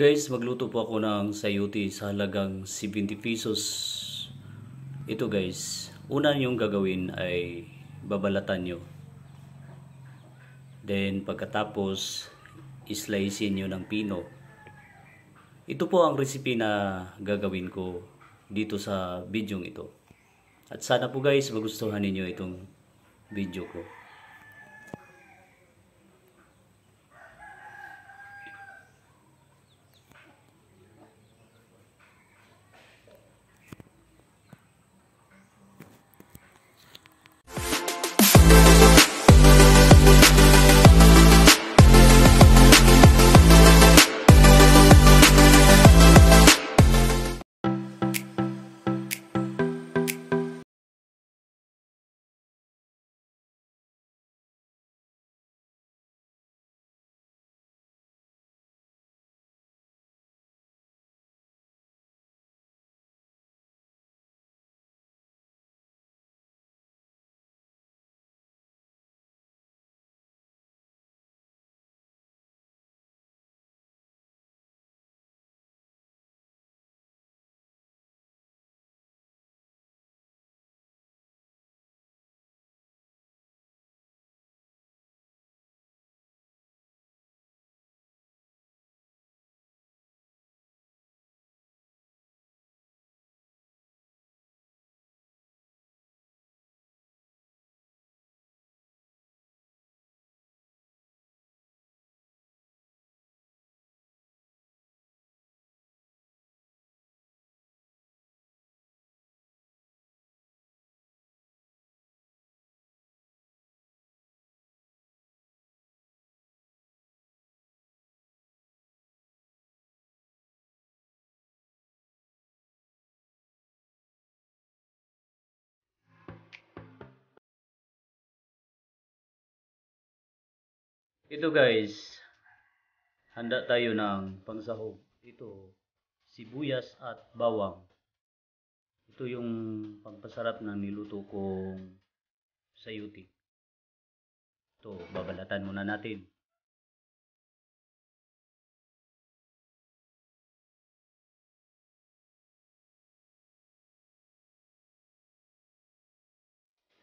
Guys, magluto po ako ng sayuti sa halagang 70 pesos. Ito guys, una yung gagawin ay babalatan nyo. Then pagkatapos, islicein nyo ng pino. Ito po ang recipe na gagawin ko dito sa video ito. At sana po guys, magustuhan ninyo itong video ko. Ito guys, handa tayo ng pangsahog. Ito, sibuyas at bawang. Ito yung pampasarap ng niluto kong sayuti. Ito, babalatan muna natin.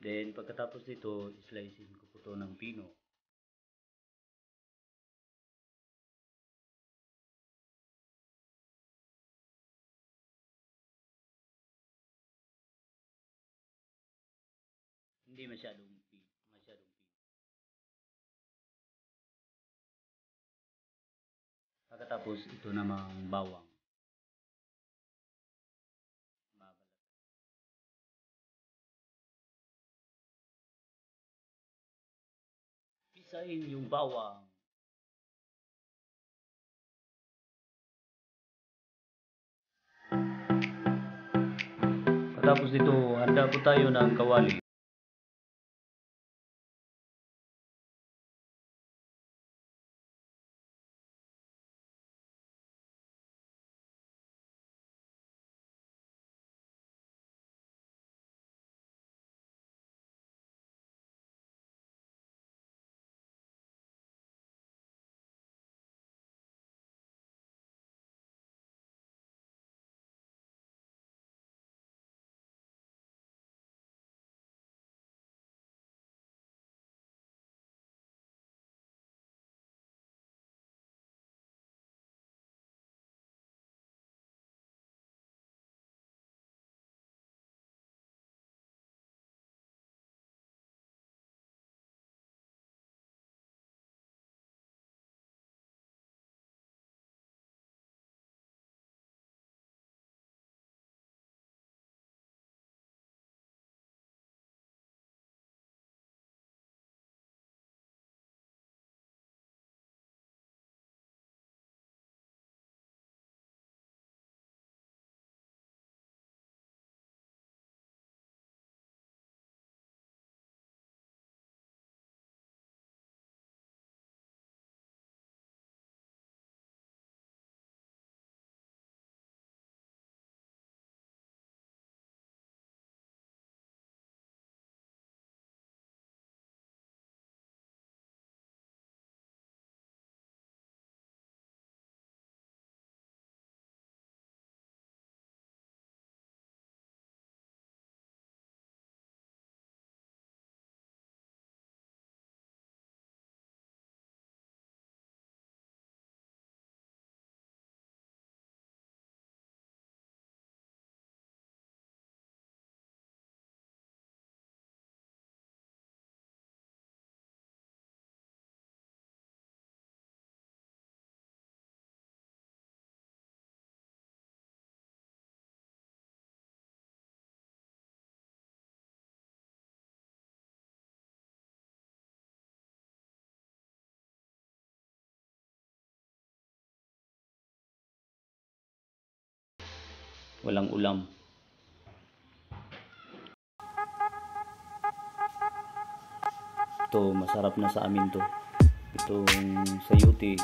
Then, pagkatapos nito, slicein ko po ito ng pino. Hindi masyadong masyadong pi. Pagkatapos ito namang bawang. Babalat. Pisahin yung bawang. Pagkatapos nito, handa po tayo ng kawali. Walang ulam. Ito, masarap na sa amin to. Itong sayuti,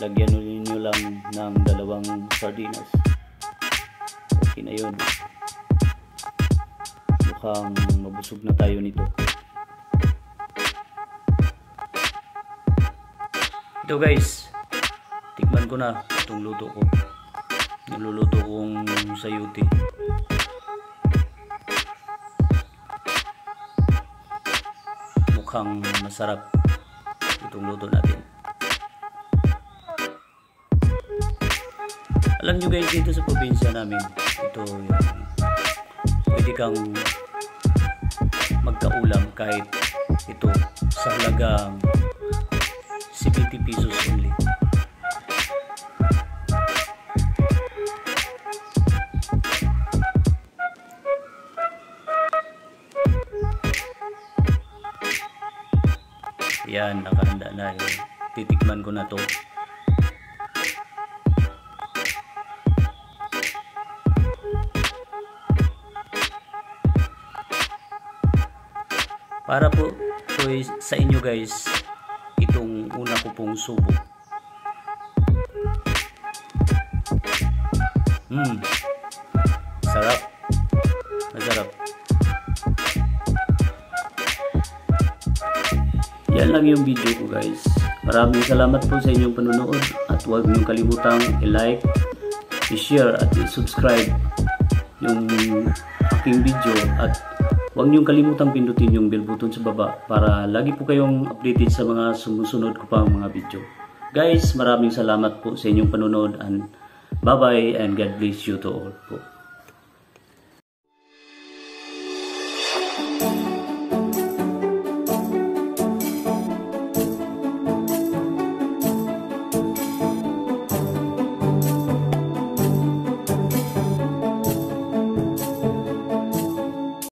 lagyan ninyo lang ng dalawang sardinas. Okay na yun. Mukhang mabusog na tayo nito. Ito guys, tikman ko na itong luto ko. Niluluto kong sayuti. Mukhang masarap itong luto natin. Alam nyo guys, dito sa probinsya namin, ito yung pwede kang magkaulam kahit ito sa halagang 70 pesos only. Yan, nakahanda na yun. Titikman ko na to. Para po is- sa inyo guys, itong una ko pong subo. Hmm. Sarap. Masarap. Yan lang yung video ko guys. Maraming salamat po sa inyong panunood at huwag niyong kalimutang i-like, i-share at i-subscribe yung aking video at huwag niyong kalimutang pindutin yung bell button sa baba para lagi po kayong updated sa mga sumusunod ko pang mga video. Guys, maraming salamat po sa inyong panunood and bye bye and God bless you to all po.